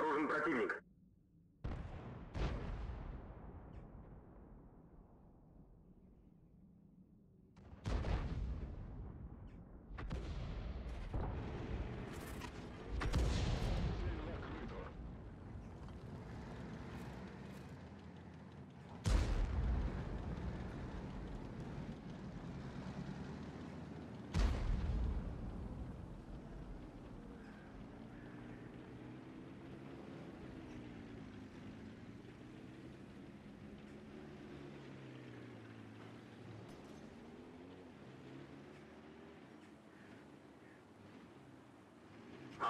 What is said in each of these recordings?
Обнаружен противник.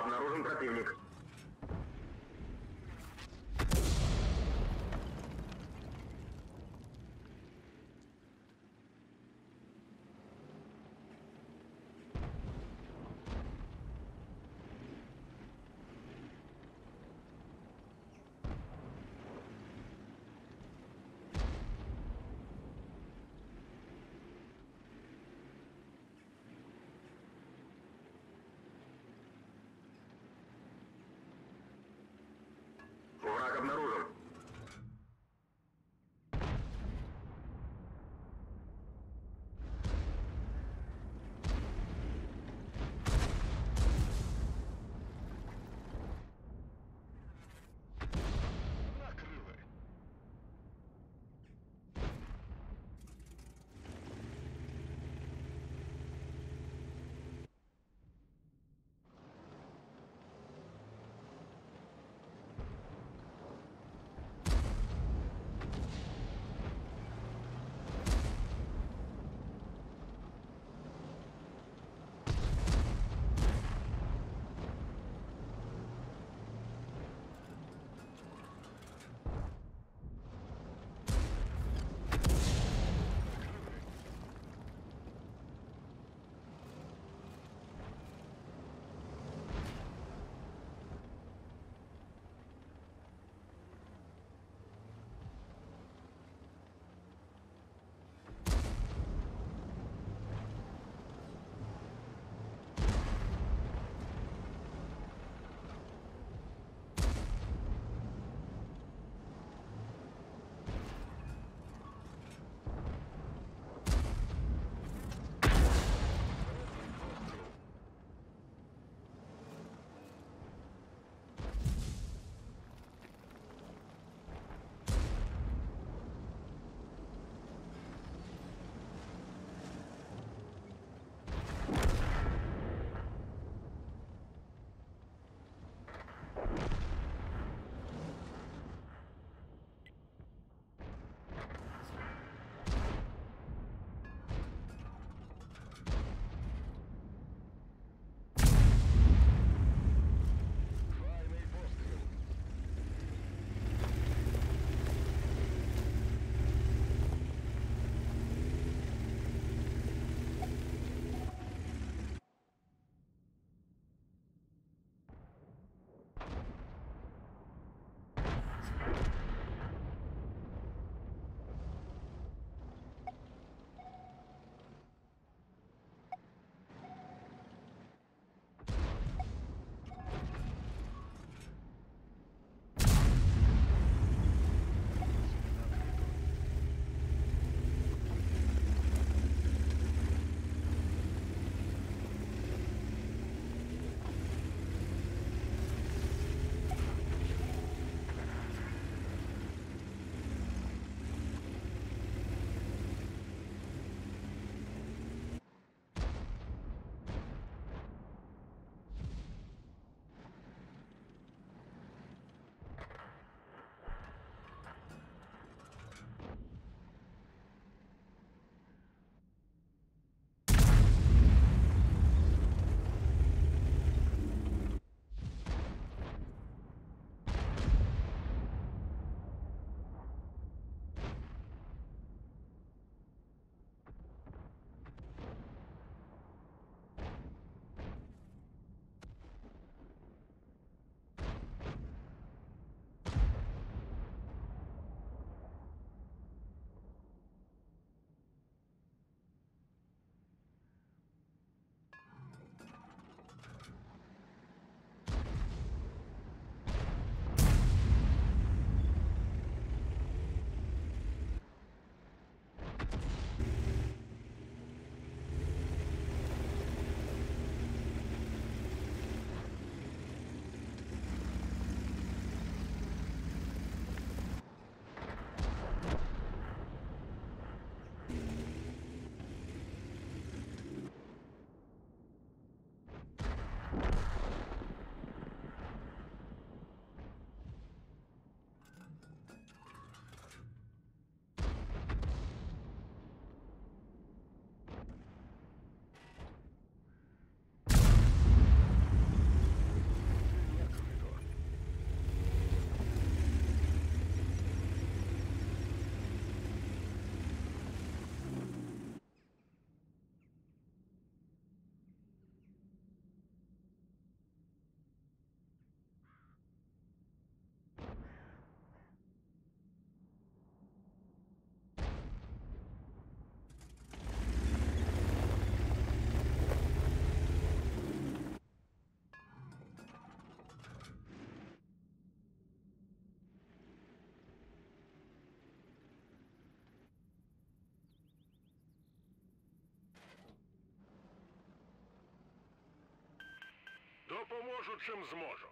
Обнаружен противник. допоможу, чим зможу.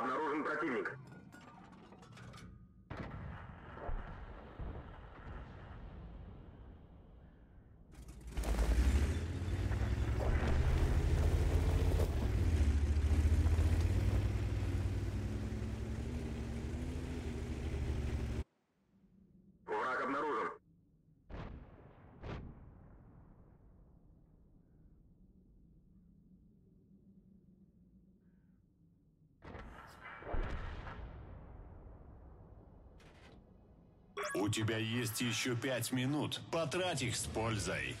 Обнаружен противник. Враг обнаружен. У тебя есть еще пять минут. Потрать их с пользой.